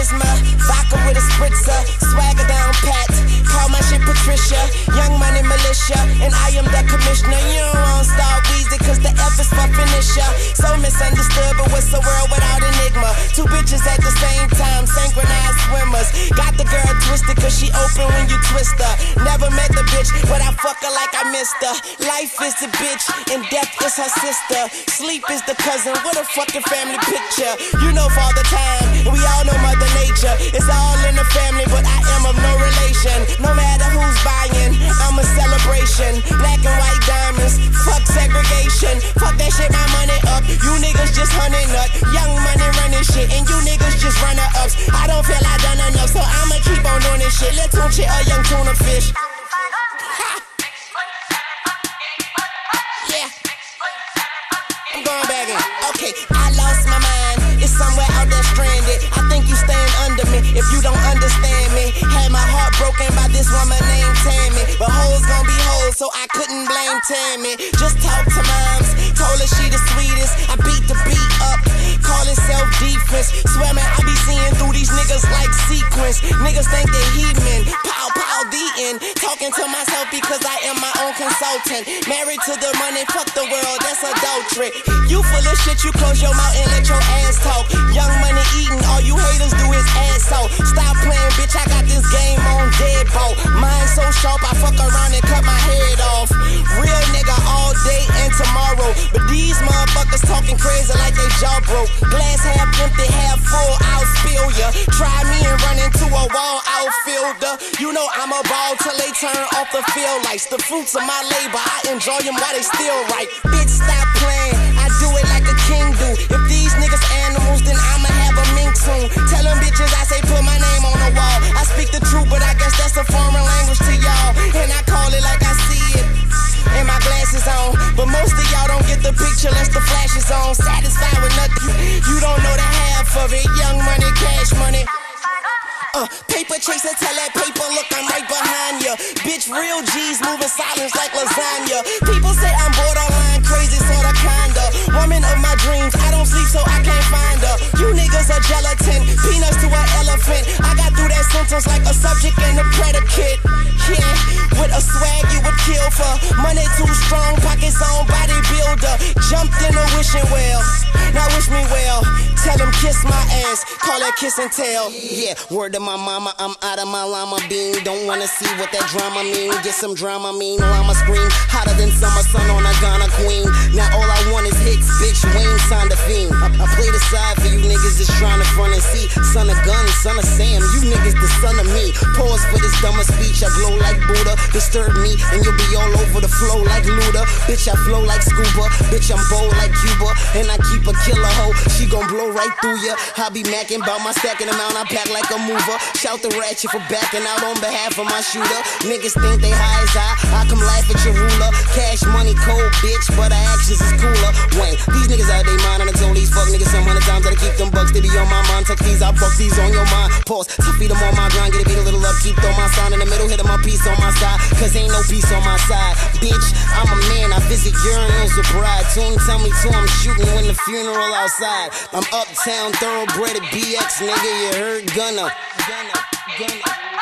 charisma. Vodka with a spritzer, swagger down pat. Call my shit Patricia, young money militia, and I am the commissioner. You don't want star Weezy, cause the F is for finisher. So misunderstood, but what's the world without enigma? Two bitches at the same time, synchronized swimmers. Got twisted, cause she open when you twist her. Never met the bitch, but I fuck her like I missed her. Life is the bitch, and death is her sister. Sleep is the cousin, what a fucking family picture. You know Father Time, and we all know Mother Nature. It's all in the family, but I am of no relation. No matter who's buying, I'm a celebration. Black and white diamonds, fuck segregation. Fuck that shit, my money up. You niggas just hunting up. Young money running shit, and you niggas shit. Let's tune shit a young tuna fish. Yeah. I'm going back in. Okay, I lost my mind. It's somewhere out there stranded. I think you staying under me if you don't understand me. Had my heart broken by this woman named Tammy. But hoes gon' be hoes, so I couldn't blame Tammy. Just talk to moms, told her she the sweetest. I beat the beat up, call it self defense. Niggas think they heathen. Pow, pow, the end. Talking to myself because I am my own consultant. Married to the money, fuck the world, that's adultery. You full of shit, you close your mouth and let your ass talk. Young money eating, all you haters do is ass out. Stop playing, bitch, I got this game on deadbolt. Mine so sharp, I fuck around and cut my head off. Real nigga all day and tomorrow. But these motherfuckers talking crazy like they jaw broke. Glass half empty, half full, I'll spill ya. Try You know I'm a ball till they turn off the field lights. The fruits of my labor, I enjoy them while they still right. Bitch, stop chaser, tell that paper, look, I'm right behind ya. Bitch, real G's moving silence like lasagna. People say I'm borderline crazy, sorta kinda. Woman of my dreams, I don't sleep so I can't find her. You niggas are gelatin, peanuts to an elephant. I got through that sentence like a subject and a predicate. Yeah, with a swag you would kill for. Money too strong, pockets on bodybuilder. Jumped in a wishing well. Call that kiss and tell. Yeah, word to my mama, I'm out of my llama bean. Don't wanna see what that drama mean. Get some drama mean, llama scream. Hotter than summer sun on a Ghana queen. Now all I want is hits, bitch. Wayne signed a fiend. I, I play the side for you niggas just trying to front and see. Son of gun, son of Sam, you niggas the son of me. Pause for this dumber speech. I glow like Buddha. Disturb me, and you'll be all over the flow like Luda. Bitch, I flow like scuba. Bitch, I'm bold like Cuba. And I keep a killer hoe. She gon' blow right through ya. I be macking about my stacking amount. I pack like a mover. Shout the ratchet for backing out on behalf of my shooter. Niggas think they high as I. I come laugh at your ruler. Cash money cold, bitch, but our actions is cooler. Wayne, these niggas out they mind, I told these fuck niggas some hundred times that I keep them bucks. They be on my mind. Tuck these, I buck these on your mind. Pause. To feed them on my grind, get it beat a little up. Keep throw my sign in the middle, hit my piece on my side. Cause ain't no peace on my side. Bitch, I'm a man, I visit urinals with bride. Tune tell me to I'm shooting when the funeral outside. I'm uptown, thoroughbred at BX, nigga, you heard Gunna. Gunna, Gunna.